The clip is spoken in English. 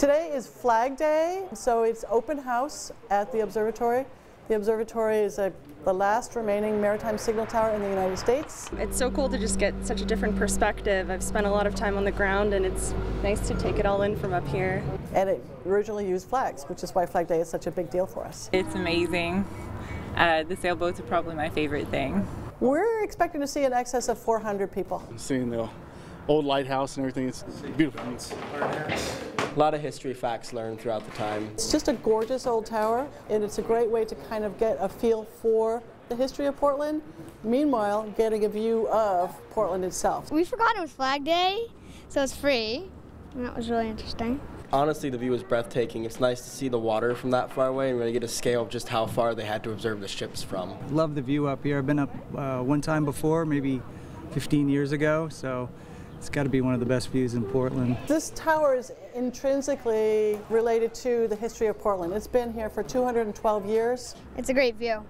Today is Flag Day, so it's open house at the observatory. The observatory is a, the last remaining maritime signal tower in the United States. It's so cool to just get such a different perspective. I've spent a lot of time on the ground and it's nice to take it all in from up here. And it originally used flags, which is why Flag Day is such a big deal for us. It's amazing. Uh, the sailboats are probably my favorite thing. We're expecting to see in excess of 400 people. Seeing the old lighthouse and everything, it's beautiful. It's A lot of history facts learned throughout the time. It's just a gorgeous old tower, and it's a great way to kind of get a feel for the history of Portland. Meanwhile, getting a view of Portland itself. We forgot it was Flag Day, so it's free. And that was really interesting. Honestly, the view is breathtaking. It's nice to see the water from that far away and really get a scale of just how far they had to observe the ships from. Love the view up here. I've been up uh, one time before, maybe 15 years ago, so it's got to be one of the best views in Portland. This tower is intrinsically related to the history of Portland. It's been here for 212 years. It's a great view.